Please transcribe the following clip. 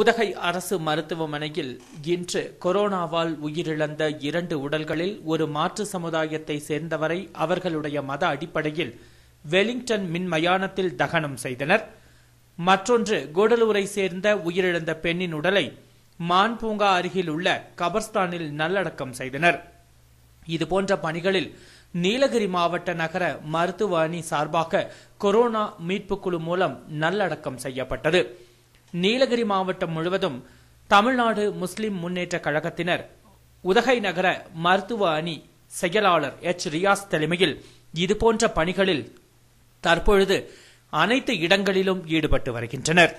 உதகை அரசு மருத்துவமனையில் இன்று கொரோனாவால் உயிரிழந்த இரண்டு உடல்களில் ஒரு மாற்று சமுதாயத்தை சேர்ந்தவரை அவர்களுடைய மத அடிப்படையில் வெலிங்டன் மின் மயானத்தில் தகனம் செய்தனர். மற்றொன்று கூடலூரை சேர்ந்த உயிரிழந்த பெண்ணின் உடலை மான் பூங்கா அருகில் உள்ள கபர்ஸ்தானில் நல்லடக்கம் செய்தனர். இதுபோன்ற பணிகளில் நீலகிரி மாவட்ட நகர மருத்துவ அணி சார்பாக கொரோனா மீட்புக்குழு மூலம் நல்லடக்கம் செய்யப்பட்டது. நீலகிரி மாவட்டம் முழுவதும் தமிழ்நாடு முஸ்லிம் முன்னேற்ற கழகத்தினர் உதகை நகர மருத்துவ அணி செயலாளர் எச். ரியாஸ் தலைமையில் இதுபோன்ற பணிகளில் தற்பொழுது அனைத்து இடங்களிலும் ஈடுபட்டு வருகின்றனர்.